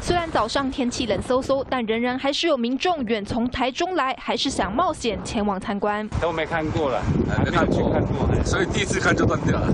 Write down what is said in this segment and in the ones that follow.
虽然早上天气冷飕飕，但仍然还是有民众远从台中来，还是想冒险前往参观。都没看过了，还没看过，所以第一次看就断掉了。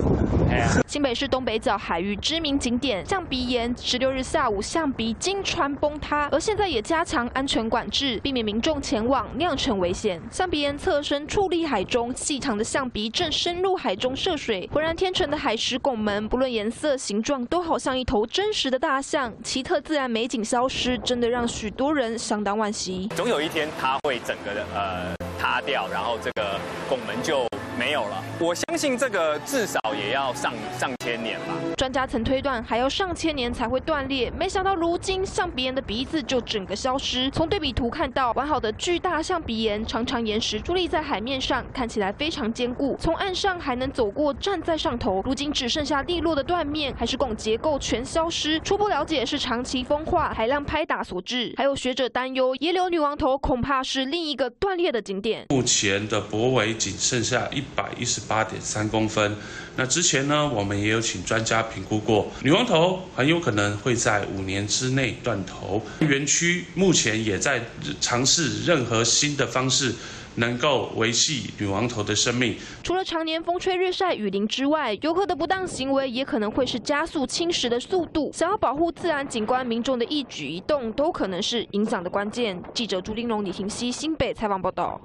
新北市东北角海域知名景点象鼻岩，十六日下午象鼻经船崩塌，而现在也加强安全管制，避免民众前往酿成危险。象鼻岩侧身矗立海中，细长的象鼻正深入海中涉水，浑然天成的海蚀拱门，不论颜色形状，都好像一头真实的大象。奇特自然美景消失，真的让许多人相当惋惜。总有一天它会整个的呃塌掉，然后这个拱门就。没有了，我相信这个至少也要上上千年吧。专家曾推断还要上千年才会断裂，没想到如今象鼻岩的鼻子就整个消失。从对比图看到，完好的巨大象鼻岩，常常岩石伫立在海面上，看起来非常坚固。从岸上还能走过，站在上头，如今只剩下利落的断面，还是拱结构全消失。初步了解是长期风化、海浪拍打所致。还有学者担忧，野柳女王头恐怕是另一个断裂的景点。目前的博尾仅剩下一。百一十八点三公分。那之前呢，我们也有请专家评估过，女王头很有可能会在五年之内断头。园区目前也在尝试任何新的方式，能够维系女王头的生命。除了常年风吹日晒雨淋之外，游客的不当行为也可能会是加速侵蚀的速度。想要保护自然景观，民众的一举一动都可能是影响的关键。记者朱玲荣、李婷熙新北采访报道。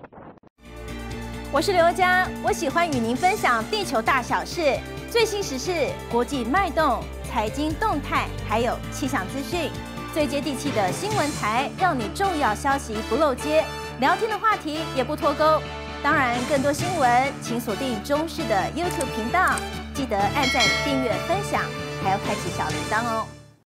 我是刘佳，我喜欢与您分享地球大小事、最新时事、国际脉动、财经动态，还有气象资讯，最接地气的新闻台，让你重要消息不漏接，聊天的话题也不脱钩。当然，更多新闻请锁定中视的 YouTube 频道，记得按赞、订阅、分享，还要开启小铃铛哦。